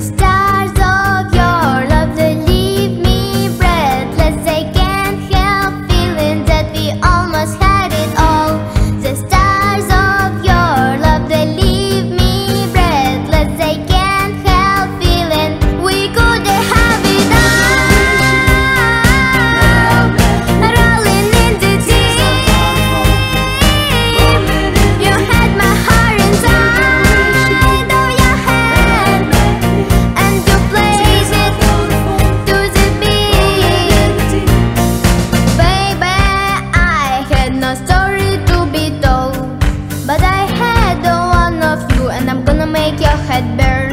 stop make your head burn.